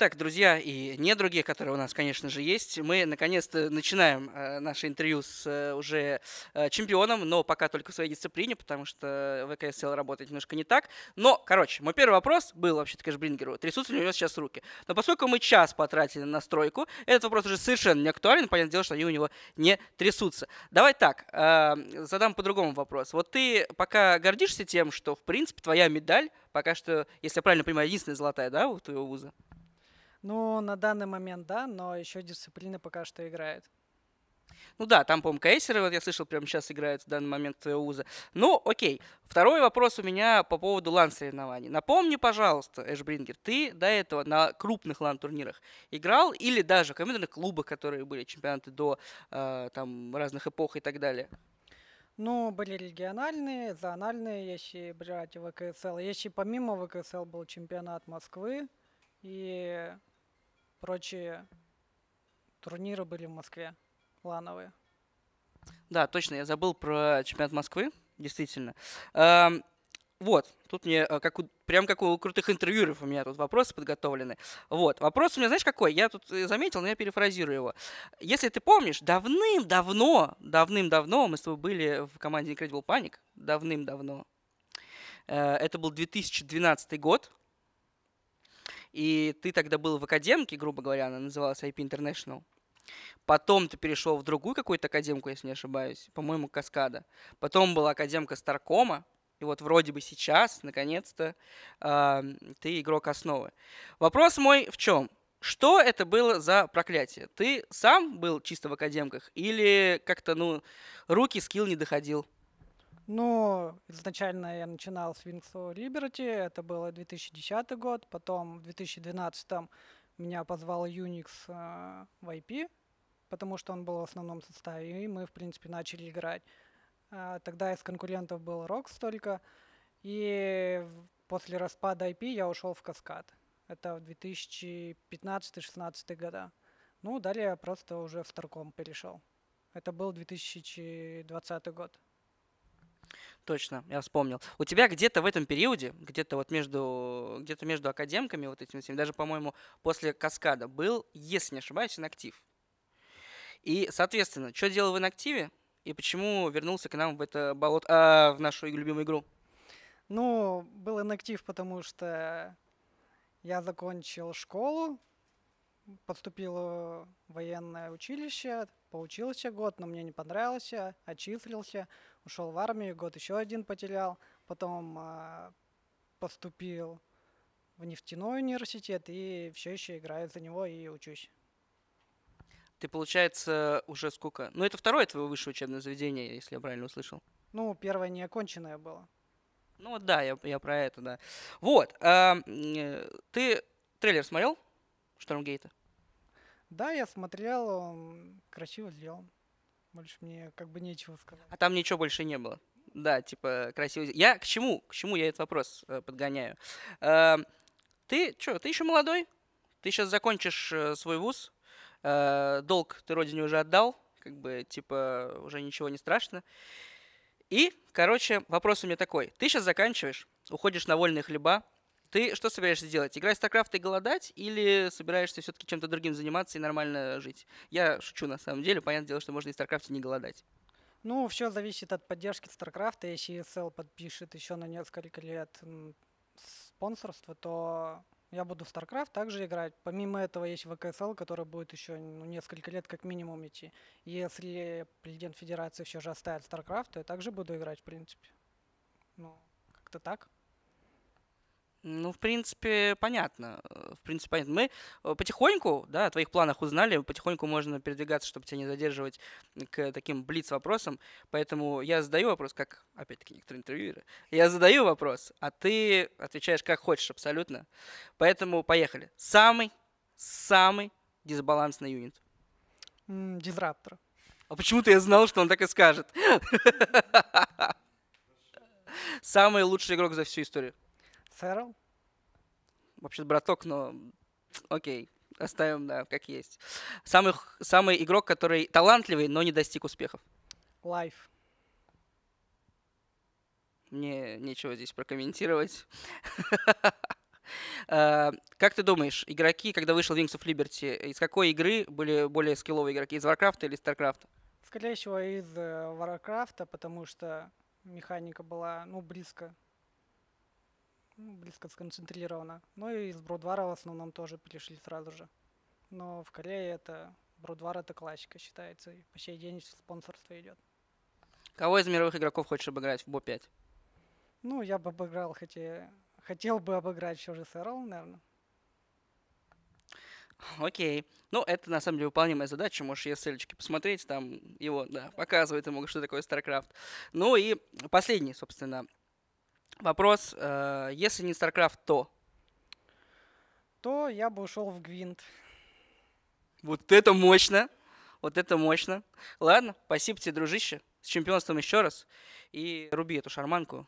Итак, друзья и не другие, которые у нас, конечно же, есть, мы наконец-то начинаем э, наше интервью с э, уже э, чемпионом, но пока только в своей дисциплине, потому что ВКСЛ работает немножко не так. Но, короче, мой первый вопрос был вообще-то Кэшбрингеру, трясутся ли у него сейчас руки. Но поскольку мы час потратили на стройку, этот вопрос уже совершенно не актуален, понятное дело, что они у него не трясутся. Давай так, э, задам по-другому вопрос. Вот ты пока гордишься тем, что, в принципе, твоя медаль пока что, если я правильно понимаю, единственная золотая, да, у твоего вуза? Ну, на данный момент, да, но еще дисциплины пока что играет. Ну да, там, по-моему, кейсеры, вот я слышал, прямо сейчас играют в данный момент вуза. Ну, окей. Второй вопрос у меня по поводу лан-соревнований. Напомни, пожалуйста, Эшбрингер, ты до этого на крупных лан-турнирах играл или даже в компьютерных клубах, которые были чемпионаты до э, там разных эпох и так далее? Ну, были региональные, зональные, если брать ВКСЛ. Если помимо ВКСЛ был чемпионат Москвы и прочие турниры были в Москве, лановые. Да, точно, я забыл про чемпионат Москвы, действительно. Эм, вот, тут мне, э, как у, прям как у крутых интервьюеров у меня тут вопросы подготовлены. Вот, вопрос у меня, знаешь, какой? Я тут э, заметил, но я перефразирую его. Если ты помнишь, давным-давно, давным-давно мы с тобой были в команде Incredible Panic, давным-давно. Э, это был 2012 год, и ты тогда был в академке, грубо говоря, она называлась IP International. Потом ты перешел в другую какую-то академку, если не ошибаюсь, по-моему, Каскада. Потом была академка Старкома, и вот вроде бы сейчас, наконец-то, э, ты игрок основы. Вопрос мой в чем? Что это было за проклятие? Ты сам был чисто в академках или как-то, ну, руки, скилл не доходил? Ну, изначально я начинал с Wings of Liberty, это было 2010 год, потом в 2012 меня позвал Unix э, в IP, потому что он был в основном составе, и мы, в принципе, начали играть. Э, тогда из конкурентов был Rox только, и после распада IP я ушел в Каскад. Это в 2015-2016 года. Ну, далее я просто уже в Старком перешел. Это был 2020 год. Точно, я вспомнил. У тебя где-то в этом периоде, где-то вот между, где-то между академками, вот этими всеми, даже, по-моему, после Каскада был, если не ошибаюсь, инактив. И, соответственно, что делал в инактиве и почему вернулся к нам в это болото, а, в нашу любимую игру? Ну, был инактив, потому что я закончил школу, поступил в военное училище, поучился год, но мне не понравился, отчислился, ушел в армию, год еще один потерял, потом э, поступил в нефтяной университет и все еще играю за него и учусь. Ты, получается, уже сколько? Ну, это второе твое высшее учебное заведение, если я правильно услышал. Ну, первое неоконченное было. Ну, да, я, я про это, да. Вот, а, ты трейлер смотрел Штормгейта? Да, я смотрел, он красиво сделан. Больше мне как бы нечего сказать. А там ничего больше не было. Да, типа красиво. Я к чему? К чему я этот вопрос э, подгоняю? Э, ты что, ты еще молодой? Ты сейчас закончишь э, свой вуз, долг ты родине уже отдал, как бы, типа, уже ничего не страшно. И, короче, вопрос у меня такой. Ты сейчас заканчиваешь, уходишь на вольные хлеба, ты что собираешься делать? Играть в StarCraft и голодать? Или собираешься все-таки чем-то другим заниматься и нормально жить? Я шучу на самом деле. Понятное дело, что можно и в StarCraft не голодать. Ну, все зависит от поддержки StarCraft. Если ESL подпишет еще на несколько лет спонсорство, то я буду в StarCraft также играть. Помимо этого есть ВКСЛ, который будет еще ну, несколько лет как минимум идти. Если президент Федерации все же оставит StarCraft, то я также буду играть, в принципе. Ну, как-то так. Ну, в принципе, понятно. Э, в принципе, понятно. Мы э, потихоньку, да, о твоих планах узнали, потихоньку можно передвигаться, чтобы тебя не задерживать к таким блиц-вопросам. Поэтому я задаю вопрос, как, опять-таки, некоторые интервьюеры. Я задаю вопрос, а ты отвечаешь как хочешь абсолютно. Поэтому поехали. Самый, самый дисбалансный юнит. Disruptor. А почему-то я знал, что он так и скажет. Самый лучший игрок за всю историю. Serral? Вообще браток, но окей, оставим, да, как есть. Самый, самый игрок, который талантливый, но не достиг успехов. Life. Мне нечего здесь прокомментировать. Э, Как ты думаешь, игроки, когда вышел Wings of Liberty, из какой игры были более скилловые игроки? Из Warcraft или StarCraft? Скорее всего, из э, Warcraft, потому что механика была, ну, близко. Ну, близко сконцентрирована. Ну и из Брудвара в основном тоже пришли сразу же. Но в Корее это Брудвар это классика считается. И по сей день спонсорство идет. Кого из мировых игроков хочешь обыграть в БО-5? Ну, я бы обыграл, хотя хотел бы обыграть все же Сэрл, наверное. Окей. Ну, это на самом деле выполнимая задача. Можешь ее ссылочки посмотреть. Там его, да, показывает ему, что такое StarCraft. Ну и последний, собственно, вопрос. Э, Если не StarCraft, то? То я бы ушел в Гвинт. Вот это мощно. Вот это мощно. Ладно, спасибо тебе, дружище. С чемпионством еще раз. И руби эту шарманку.